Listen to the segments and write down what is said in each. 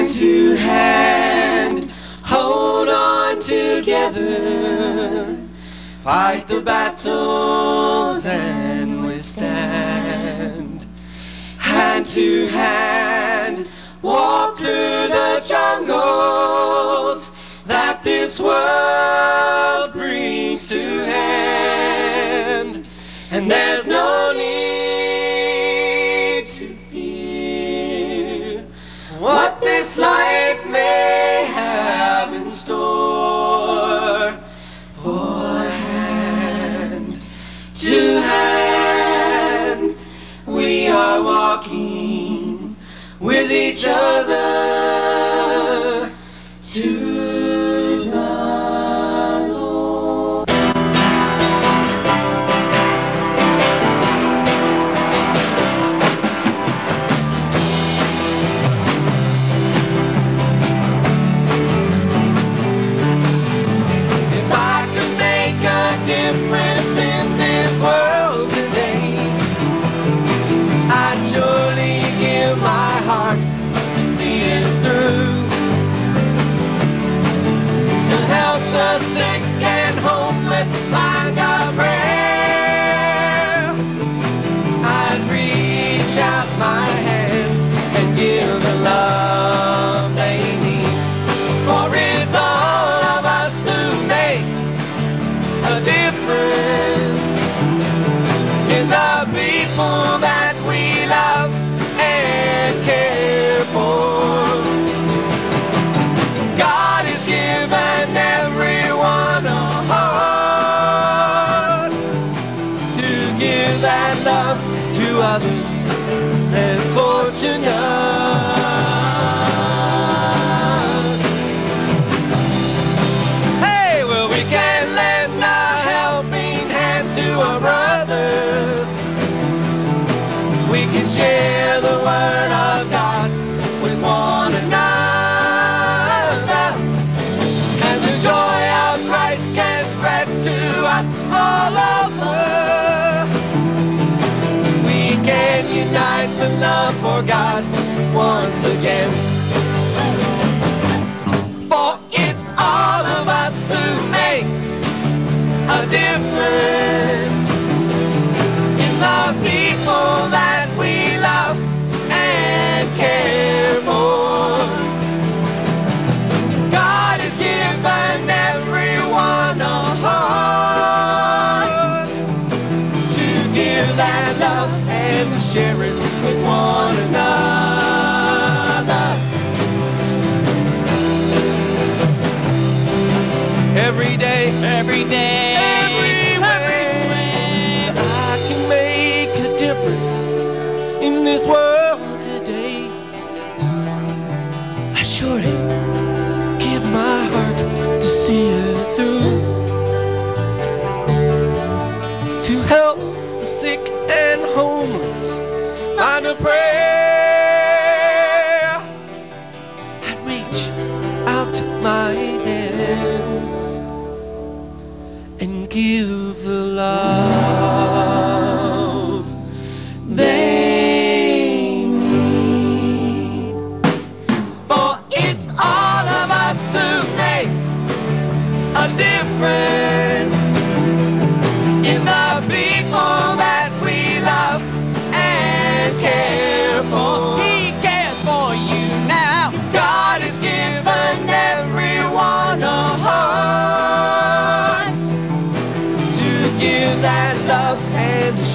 hand to hand, hold on together, fight the battles and withstand. Hand to hand, walk through the jungles that this world brings to hand. And there's no with each other. To that love to others less fortunate. Hey, well, we can lend a helping hand to our brothers. We can share God once again. For it's all of us who makes a difference in the people that we love and care for. God has given everyone a heart to give that love and to share it with one another. Every day, Every day. everywhere, I can make a difference in this world and give the love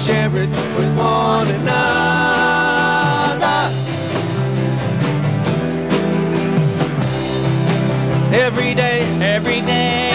share it with one another. Every day, every day.